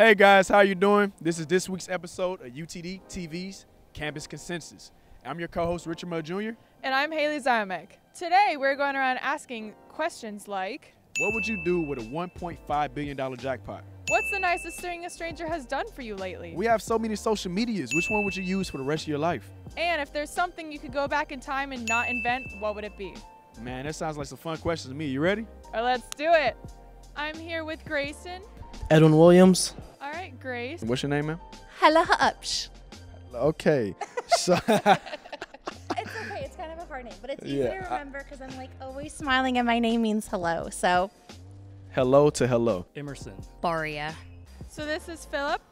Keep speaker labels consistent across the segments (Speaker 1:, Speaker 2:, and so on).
Speaker 1: Hey guys, how you doing? This is this week's episode of UTD TV's Campus Consensus. I'm your co-host Richard Mo Jr.
Speaker 2: And I'm Haley Zymek. Today we're going around asking questions like
Speaker 1: What would you do with a 1.5 billion dollar jackpot?
Speaker 2: What's the nicest thing a stranger has done for you lately?
Speaker 1: We have so many social medias. Which one would you use for the rest of your life?
Speaker 2: and if there's something you could go back in time and not invent, what would it be?
Speaker 1: Man, that sounds like some fun questions to me. You ready?
Speaker 2: Or let's do it. I'm here with Grayson.
Speaker 3: Edwin Williams.
Speaker 2: All right, Grace.
Speaker 1: What's your name, man?
Speaker 4: Hello, Upsh.
Speaker 1: Okay. So
Speaker 4: It's okay. It's kind of a hard name, but it's easy
Speaker 1: Yeah,
Speaker 4: to remember because I'm like always smiling, and my name means hello. So
Speaker 1: hello to hello.
Speaker 3: Emerson.
Speaker 5: Baria.
Speaker 2: So this is Philip.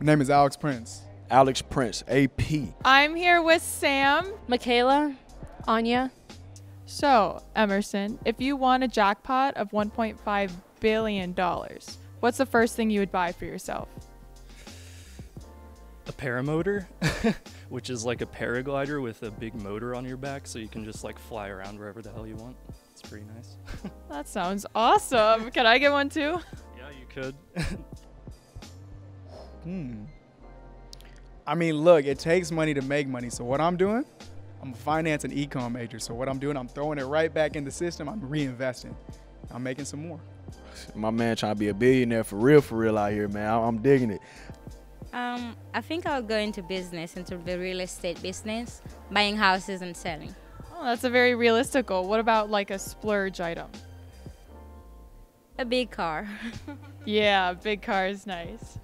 Speaker 6: My name is Alex Prince.
Speaker 1: Alex Prince, AP.
Speaker 2: I'm here with Sam.
Speaker 5: Michaela. Anya.
Speaker 2: So, Emerson, if you won a jackpot of 1.5 billion dollars, what's the first thing you would buy for yourself?
Speaker 3: A paramotor, which is like a paraglider with a big motor on your back so you can just like fly around wherever the hell you want. It's pretty nice.
Speaker 2: That sounds awesome. Can I get one too?
Speaker 3: yeah, you could.
Speaker 6: Hmm. I mean, look, it takes money to make money. So what I'm doing, I'm a finance and econ major. So what I'm doing, I'm throwing it right back in the system. I'm reinvesting. I'm making some more.
Speaker 1: My man trying to be a billionaire for real, for real out here, man. I- I'm digging it.
Speaker 7: Um, I think I'll go into business, into the real estate business, buying houses and selling.
Speaker 2: Oh, that's a very realistic goal. What about like a splurge item?
Speaker 7: A big car.
Speaker 2: Yeah, big car is nice.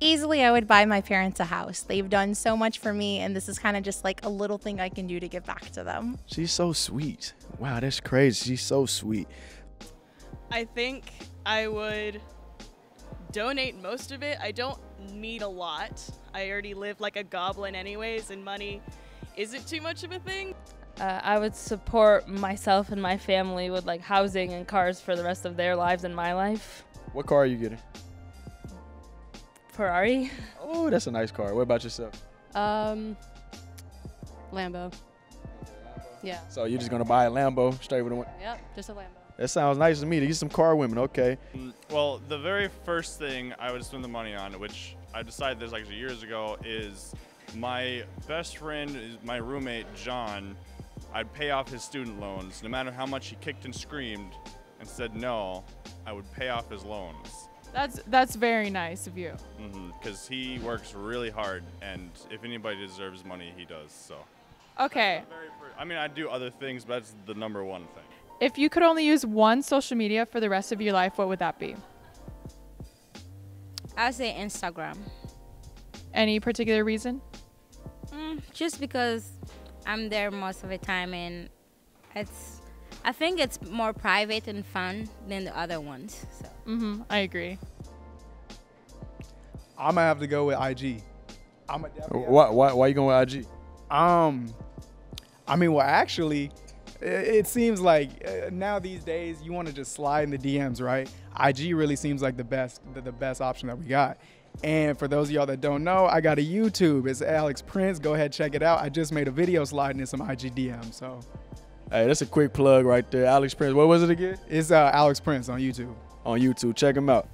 Speaker 4: easily, I would buy my parents a house. They've done so much for me, and this is kind of just like a little thing I can do to give back to them.
Speaker 1: She's so sweet. Wow, that's crazy. She's so sweet.
Speaker 8: I think I would donate most of it. I don't need a lot. I already live like a goblin, anyways, and money isn't too much of a thing.
Speaker 5: Uh, I would support myself and my family with like housing and cars for the rest of their lives and my life.
Speaker 1: What car are you getting?
Speaker 5: Ferrari.
Speaker 1: Oh, that's a nice car. What about yourself?
Speaker 5: Um. Lambo. Yeah.
Speaker 1: So you're just gonna buy a Lambo straight with a one?
Speaker 5: Yep. Just a Lambo.
Speaker 1: That sounds nice to me. To get some car women, okay.
Speaker 9: Well, the very first thing I would spend the money on, which I decided this actually years ago, is my best friend, is my roommate John. I'd pay off his student loans, no matter how much he kicked and screamed and said no. I would pay off his loans
Speaker 2: That's that's very nice of you.
Speaker 9: Mm-hmm, because he works really hard, and if anybody deserves money, he does. So,
Speaker 2: Okay.
Speaker 9: very I mean, I do other things, but that's the number one thing.
Speaker 2: If you could only use one social media for the rest of your life, what would that be?
Speaker 7: I'll say Instagram.
Speaker 2: Any particular reason?
Speaker 7: Mm, just because I'm there most of the time and it's, I think it's more private and fun than the other ones. So.
Speaker 2: Mm-hmm. I agree.
Speaker 6: I'm gonna have to go with IG. I'm a definitely
Speaker 1: Why, why, why you going with IG?
Speaker 6: Um, I mean, well, actually, i- it seems like uh, now these days you want to just slide in the DMs, right? IG really seems like the best, the, the best option that we got. And for those of y'all that don't know, I got a YouTube. It's Alex Prince. Go ahead, check it out. I just made a video sliding in some IG DMs. So
Speaker 1: Hey, that's a quick plug right there. Alex Prince. What was it again?
Speaker 6: it's uh, Alex Prince on YouTube.
Speaker 1: On YouTube. Check him out.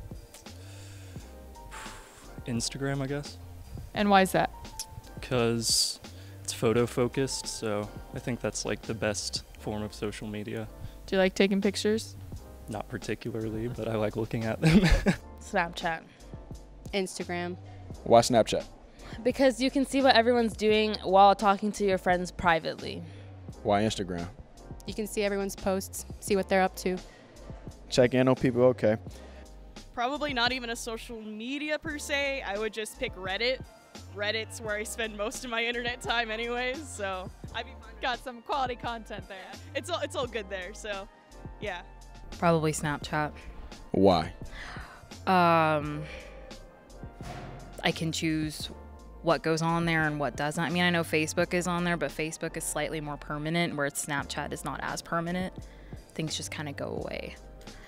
Speaker 3: Instagram, I guess,
Speaker 2: And why is that?
Speaker 3: because it's photo focused. So I think that's like the best form of social media.
Speaker 2: Do you like taking pictures?
Speaker 3: Not particularly, but I like looking at them.
Speaker 5: Snapchat. Instagram.
Speaker 1: Why Snapchat?
Speaker 5: Because you can see what everyone's doing while talking to your friends privately.
Speaker 1: Why Instagram?
Speaker 10: You can see everyone's posts, see what they're up to.
Speaker 1: Check in on people. Okay.
Speaker 8: Probably not even a social media per se. I would just pick Reddit. Reddit's where I spend most of my internet time, anyways. So I've.
Speaker 2: Got some quality content there.
Speaker 8: It's all it's all good there. So, yeah.
Speaker 5: Probably Snapchat.
Speaker 1: Why?
Speaker 5: Um, I can choose what goes on there and what doesn't. I mean, I know Facebook is on there, but Facebook is slightly more permanent, where Snapchat is not as permanent. Things just kind of go away.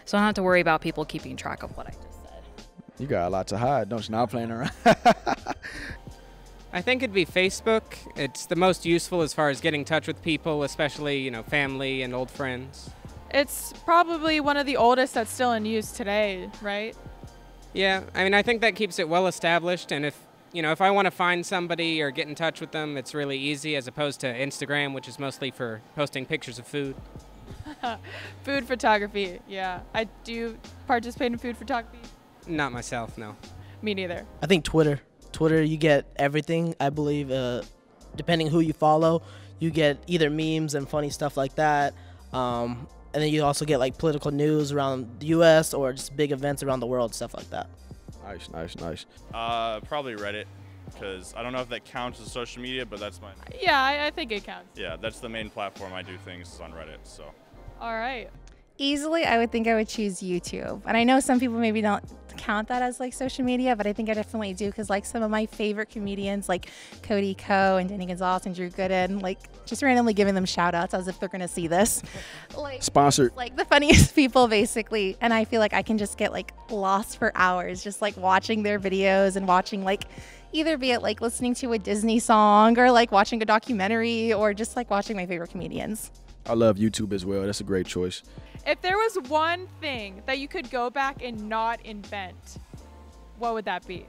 Speaker 5: So I don't have to worry about people keeping track of what I just said.
Speaker 1: You got a lot to hide, don't you? Not playing around.
Speaker 11: I think it'd be Facebook. It's the most useful as far as getting in touch with people, especially, you know, family and old friends.
Speaker 2: It's probably one of the oldest that's still in use today, right?
Speaker 11: Yeah, I mean, I think that keeps it well established, and if you know, if I want to find somebody or get in touch with them, it's really easy as opposed to Instagram, which is mostly for posting pictures of food.
Speaker 2: food photography. Yeah. I do participate in food photography.
Speaker 11: Not myself, no.
Speaker 2: Me neither.
Speaker 12: I think Twitter. Twitter, you get everything. I believe, uh, depending who you follow, you get either memes and funny stuff like that. Um, and then you also get like political news around the U.S. or just big events around the world, stuff like that.
Speaker 1: Nice, nice, nice.
Speaker 9: Uh, probably Reddit, because I don't know if that counts as social media, but that's my.
Speaker 2: Yeah, I, I think it counts.
Speaker 9: Yeah, that's the main platform I do things is on Reddit. So.
Speaker 2: All right.
Speaker 4: Easily, I would think I would choose YouTube. And I know some people maybe don't count that as like social media, but I think I definitely do because like some of my favorite comedians like Cody Ko and Danny Gonzalez and Drew Gooden, like just randomly giving them shout outs as if they're gonna see this. Like
Speaker 1: Sponsored.
Speaker 4: like the funniest people basically. And I feel like I can just get like lost for hours just like watching their videos and watching like either be it like listening to a Disney song or like watching a documentary or just like watching my favorite comedians.
Speaker 1: I love YouTube as well. That's a great choice.
Speaker 2: If there was one thing that you could go back and not invent, what would that be?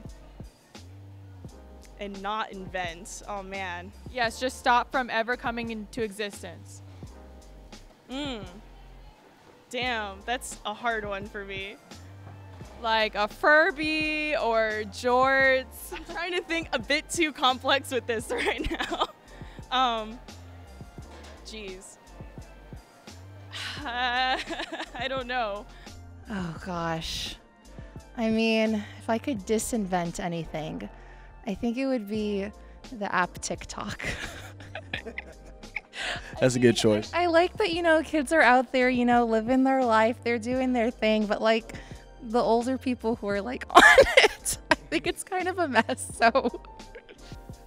Speaker 8: And not invent. Oh man.
Speaker 2: Yes, just stop from ever coming into existence.
Speaker 8: Mm. Damn, that's a hard one for me.
Speaker 2: Like a Furby or jorts.
Speaker 8: I'm trying to think a bit too complex with this right now. um, jeez. I don't know.
Speaker 4: Oh gosh. I mean, if I could disinvent anything, I think it would be the app TikTok.
Speaker 1: That's a good choice.
Speaker 4: I like that, you know, kids are out there, you know, living their life, they're doing their thing, but like the older people who are like on it, I think it's kind of a mess. So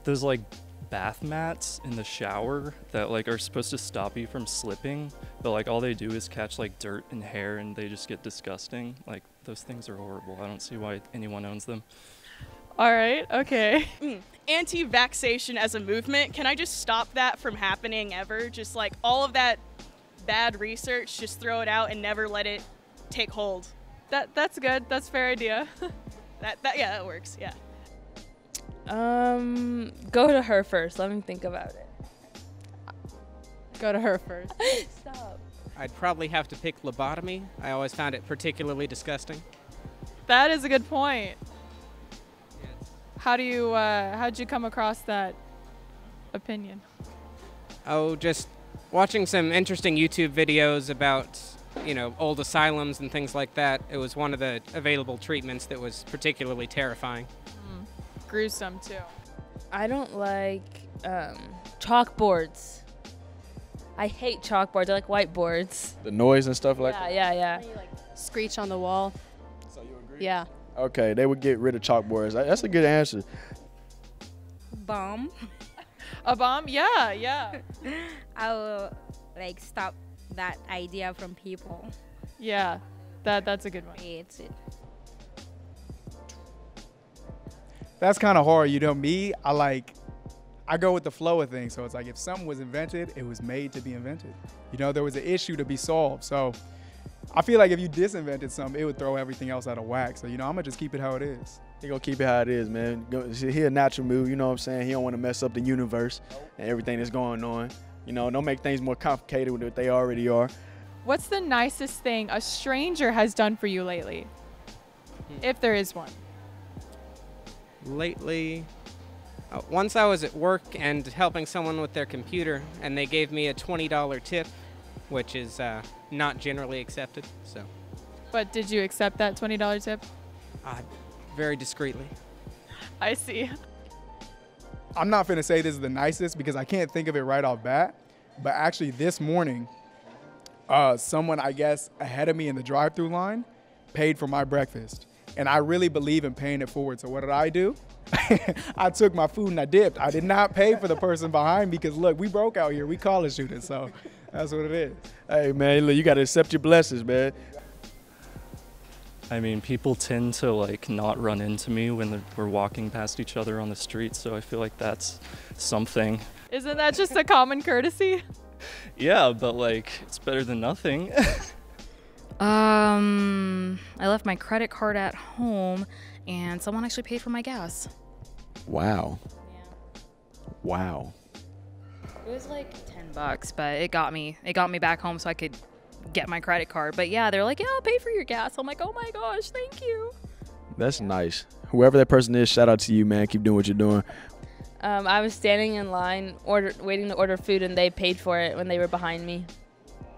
Speaker 3: Those like bath mats in the shower that like are supposed to stop you from slipping, but like all they do is catch like dirt and hair and they just get disgusting. Like those things are horrible. I don't see why anyone owns them.
Speaker 2: All right, okay.
Speaker 8: Mm. Anti-vaxation as a movement. Can I just stop that from happening ever? Just like all of that bad research, just throw it out and never let it take hold.
Speaker 2: That that's good. That's a fair idea.
Speaker 8: That that yeah, that works. Yeah.
Speaker 13: Um, go to her first. Let me think about it.
Speaker 2: Go to her first.
Speaker 13: Stop.
Speaker 11: I'd probably have to pick lobotomy. I always found it particularly disgusting.
Speaker 2: That is a good point. How do you uh how'd you come across that opinion?
Speaker 11: Oh, just watching some interesting YouTube videos about, you know, old asylums and things like that. It was one of the available treatments that was particularly terrifying.
Speaker 2: Gruesome too.
Speaker 13: I don't like um, chalkboards. I hate chalkboards. I like whiteboards.
Speaker 1: The noise and stuff like
Speaker 13: yeah,
Speaker 1: that.
Speaker 13: yeah, yeah.
Speaker 10: Screech on the wall.
Speaker 1: So you agree?
Speaker 10: Yeah.
Speaker 1: Okay, they would get rid of chalkboards. That- That's a good answer.
Speaker 7: Bomb.
Speaker 2: A bomb? Yeah, yeah.
Speaker 7: I will like stop that idea from people.
Speaker 2: Yeah. That that's a good one.
Speaker 7: It's it.
Speaker 6: That's kind of hard. You know, me, I like, I go with the flow of things. So it's like if something was invented, it was made to be invented. You know, there was an issue to be solved. So I feel like if you disinvented something, it would throw everything else out of whack. So, you know, I'm going to just keep it how it is.
Speaker 1: He gonna keep it how it is, man. He a natural move, you know what I'm saying? He don't want to mess up the universe and everything that's going on. You know, don't make things more complicated than what they already are.
Speaker 2: What's the nicest thing a stranger has done for you lately? If there is one.
Speaker 11: Lately, uh, once I was at work and helping someone with their computer, and they gave me a $20 tip, which is uh, not generally accepted. So,
Speaker 2: But did you accept that $20 tip?
Speaker 11: uh, very discreetly.
Speaker 2: I see.
Speaker 6: I'm not gonna say this is the nicest because I can't think of it right off bat. But actually, this morning, uh, someone I guess ahead of me in the drive-through line paid for my breakfast, and I really believe in paying it forward. So what did I do? I took my food and I dipped. I did not pay for the person behind me because look, we broke out here. We college students, so that's what it is.
Speaker 1: Hey, man, look, you gotta accept your blessings, man.
Speaker 3: I mean, people tend to like not run into me when we're walking past each other on the street, so I feel like that's something.
Speaker 2: Isn't that just a common courtesy?
Speaker 3: Yeah, but like it's better than nothing.
Speaker 5: Um, I left my credit card at home, and someone actually paid for my gas.
Speaker 1: Wow. Yeah. Wow.
Speaker 5: It was like ten bucks, but it got me. It got me back home so I could get my credit card. But yeah, they're like, "Yeah, I'll pay for your gas." I'm like, "Oh my gosh, thank you."
Speaker 1: That's nice. Whoever that person is, shout out to you, man. Keep doing what you're doing.
Speaker 13: Um, I was standing in line, order, waiting to order food, and they paid for it when they were behind me.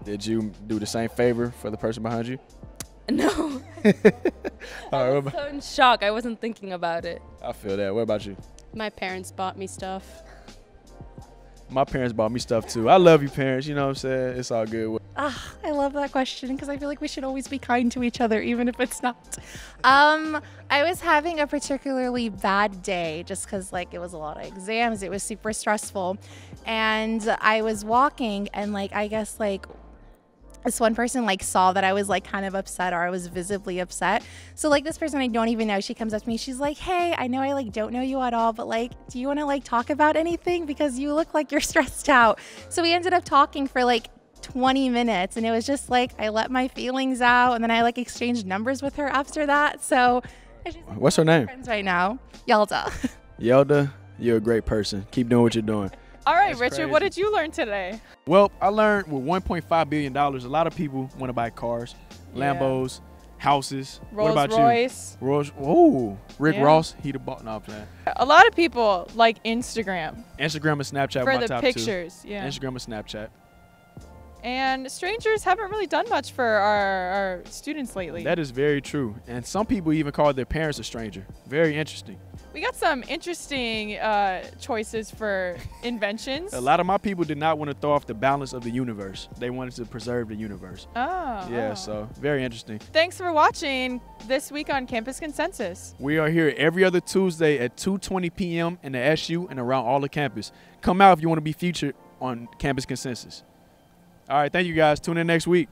Speaker 1: Did you do the same favor for the person behind you?
Speaker 13: No,
Speaker 1: All right,
Speaker 13: I was
Speaker 1: about-
Speaker 13: so in shock. I wasn't thinking about it.
Speaker 1: I feel that. What about you?
Speaker 10: My parents bought me stuff.
Speaker 1: My parents bought me stuff too. I love you, parents. You know what I'm saying? It's all good.
Speaker 4: Ah, I love that question because I feel like we should always be kind to each other, even if it's not. Um, I was having a particularly bad day just because, like, it was a lot of exams. It was super stressful. And I was walking, and, like, I guess, like, this one person like saw that I was like kind of upset or I was visibly upset. So like this person I don't even know, she comes up to me. She's like, "Hey, I know I like don't know you at all, but like, do you want to like talk about anything because you look like you're stressed out?" So we ended up talking for like 20 minutes and it was just like I let my feelings out and then I like exchanged numbers with her after that. So
Speaker 1: What's her name?
Speaker 4: friends right now, Yelda.
Speaker 1: Yelda, you're a great person. Keep doing what you're doing.
Speaker 2: All right, Richard, what did you learn today?
Speaker 1: Well, I learned with 1.5 billion dollars, a lot of people want to buy cars,
Speaker 2: Yeah.
Speaker 1: Lambos, houses. what about
Speaker 2: Royce.
Speaker 1: you? Rolls. Oh, Rick
Speaker 2: Yeah.
Speaker 1: Ross. He the bought. No, I'm playing.
Speaker 2: A lot of people like Instagram
Speaker 1: Instagram and Snapchat
Speaker 2: for the
Speaker 1: top
Speaker 2: pictures.
Speaker 1: two.
Speaker 2: Yeah.
Speaker 1: Instagram and Snapchat.
Speaker 2: And strangers haven't really done much for our, our students lately.
Speaker 1: That is very true. And some people even call their parents a stranger. Very interesting.
Speaker 2: we got some interesting uh, choices for inventions.
Speaker 1: A lot of my people did not want to throw off the balance of the universe. They wanted to preserve the universe.
Speaker 2: Oh.
Speaker 1: Yeah,
Speaker 2: oh.
Speaker 1: so very interesting.
Speaker 2: Thanks for watching this week on Campus Consensus.
Speaker 1: We are here every other Tuesday at 2:20 p.m. in the SU and around all the campus. Come out if you want to be featured on Campus Consensus. All right, thank you guys. Tune in next week.